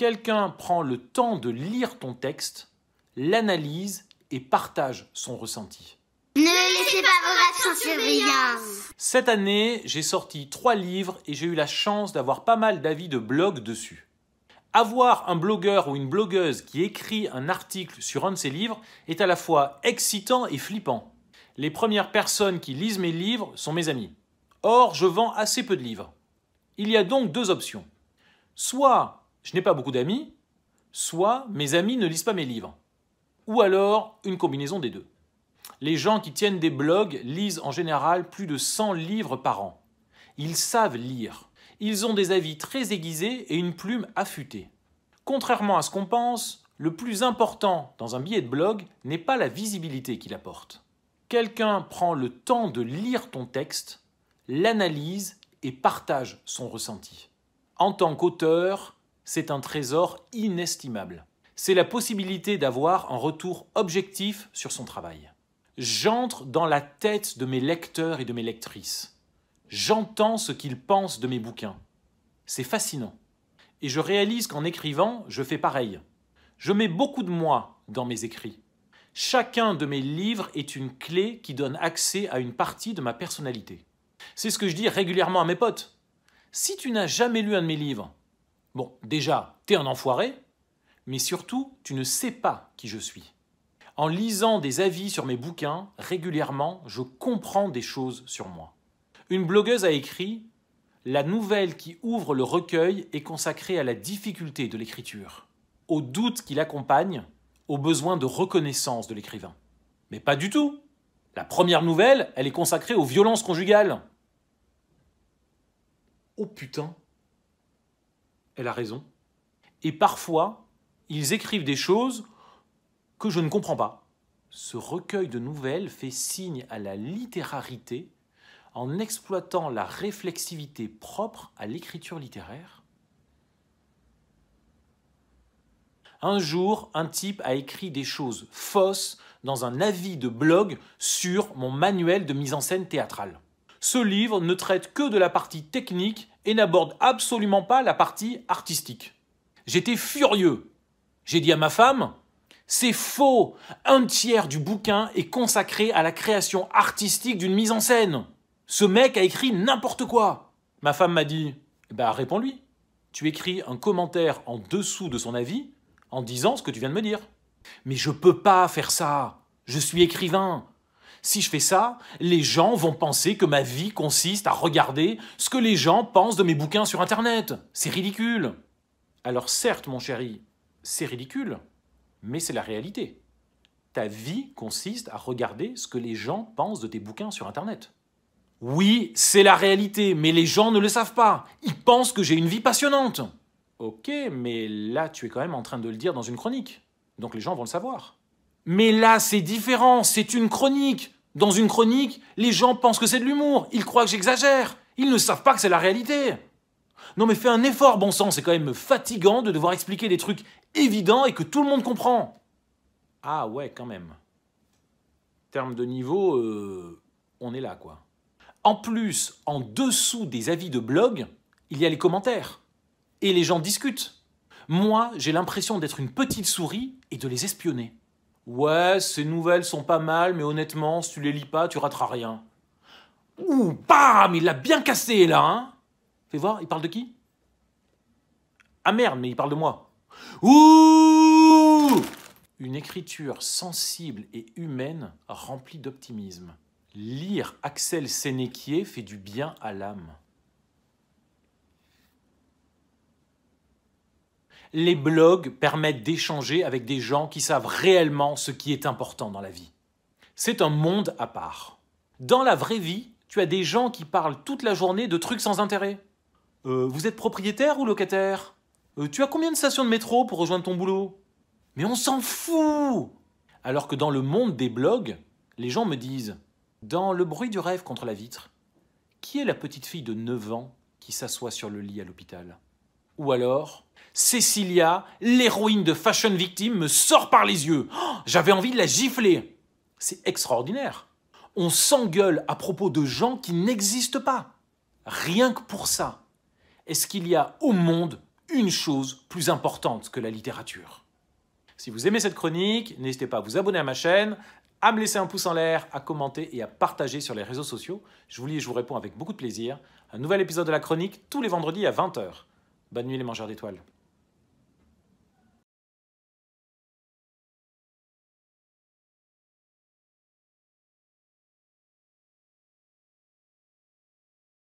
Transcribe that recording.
Quelqu'un prend le temps de lire ton texte, l'analyse et partage son ressenti. Ne laissez pas vos sans surveillance. Cette année, j'ai sorti trois livres et j'ai eu la chance d'avoir pas mal d'avis de blog dessus. Avoir un blogueur ou une blogueuse qui écrit un article sur un de ses livres est à la fois excitant et flippant. Les premières personnes qui lisent mes livres sont mes amis. Or, je vends assez peu de livres. Il y a donc deux options. Soit je n'ai pas beaucoup d'amis, soit mes amis ne lisent pas mes livres. Ou alors une combinaison des deux. Les gens qui tiennent des blogs lisent en général plus de 100 livres par an. Ils savent lire. Ils ont des avis très aiguisés et une plume affûtée. Contrairement à ce qu'on pense, le plus important dans un billet de blog n'est pas la visibilité qu'il apporte. Quelqu'un prend le temps de lire ton texte, l'analyse et partage son ressenti. En tant qu'auteur, c'est un trésor inestimable. C'est la possibilité d'avoir un retour objectif sur son travail. J'entre dans la tête de mes lecteurs et de mes lectrices. J'entends ce qu'ils pensent de mes bouquins. C'est fascinant. Et je réalise qu'en écrivant, je fais pareil. Je mets beaucoup de moi dans mes écrits. Chacun de mes livres est une clé qui donne accès à une partie de ma personnalité. C'est ce que je dis régulièrement à mes potes. Si tu n'as jamais lu un de mes livres, bon, déjà, t'es un enfoiré, mais surtout, tu ne sais pas qui je suis. En lisant des avis sur mes bouquins, régulièrement, je comprends des choses sur moi. Une blogueuse a écrit La nouvelle qui ouvre le recueil est consacrée à la difficulté de l'écriture, au doute qui l'accompagne, au besoin de reconnaissance de l'écrivain. Mais pas du tout. La première nouvelle, elle est consacrée aux violences conjugales. Oh putain. Elle a raison. Et parfois, ils écrivent des choses que je ne comprends pas. Ce recueil de nouvelles fait signe à la littérarité en exploitant la réflexivité propre à l'écriture littéraire. Un jour, un type a écrit des choses fausses dans un avis de blog sur mon manuel de mise en scène théâtrale. Ce livre ne traite que de la partie technique et n'aborde absolument pas la partie artistique. J'étais furieux. J'ai dit à ma femme, c'est faux. Un tiers du bouquin est consacré à la création artistique d'une mise en scène. Ce mec a écrit n'importe quoi. Ma femme m'a dit, bah réponds-lui. Tu écris un commentaire en dessous de son avis en disant ce que tu viens de me dire. Mais je peux pas faire ça. Je suis écrivain. Si je fais ça, les gens vont penser que ma vie consiste à regarder ce que les gens pensent de mes bouquins sur Internet. C'est ridicule. Alors certes, mon chéri, c'est ridicule mais c'est la réalité. Ta vie consiste à regarder ce que les gens pensent de tes bouquins sur Internet. Oui, c'est la réalité, mais les gens ne le savent pas. Ils pensent que j'ai une vie passionnante. Ok, mais là, tu es quand même en train de le dire dans une chronique. Donc les gens vont le savoir. Mais là, c'est différent, c'est une chronique. Dans une chronique, les gens pensent que c'est de l'humour. Ils croient que j'exagère. Ils ne savent pas que c'est la réalité. Non mais fais un effort, bon sang, c'est quand même fatigant de devoir expliquer des trucs évident et que tout le monde comprend. Ah ouais, quand même. Terme de niveau, euh, on est là, quoi. En plus, en dessous des avis de blog, il y a les commentaires. Et les gens discutent. Moi, j'ai l'impression d'être une petite souris et de les espionner. Ouais, ces nouvelles sont pas mal, mais honnêtement, si tu les lis pas, tu rateras rien. Ouh, bam, il l'a bien cassé là, hein Fais voir, il parle de qui? Ah merde, mais il parle de moi. Ouh Une écriture sensible et humaine remplie d'optimisme. Lire Axel Sénéquier fait du bien à l'âme. Les blogs permettent d'échanger avec des gens qui savent réellement ce qui est important dans la vie. C'est un monde à part. Dans la vraie vie, tu as des gens qui parlent toute la journée de trucs sans intérêt. Euh, vous êtes propriétaire ou locataire? Euh, tu as combien de stations de métro pour rejoindre ton boulot? Mais on s'en fout Alors que dans le monde des blogs, les gens me disent Dans le bruit du rêve contre la vitre, qui est la petite fille de 9 ans qui s'assoit sur le lit à l'hôpital? Ou alors Cécilia, l'héroïne de Fashion Victim, me sort par les yeux. Oh, j'avais envie de la gifler. C'est extraordinaire. On s'engueule à propos de gens qui n'existent pas. Rien que pour ça. Est-ce qu'il y a au monde une chose plus importante que la littérature? Si vous aimez cette chronique, n'hésitez pas à vous abonner à ma chaîne, à me laisser un pouce en l'air, à commenter et à partager sur les réseaux sociaux. Je vous lis et je vous réponds avec beaucoup de plaisir. Un nouvel épisode de la chronique tous les vendredis à 20h. Bonne nuit les mangeurs d'étoiles.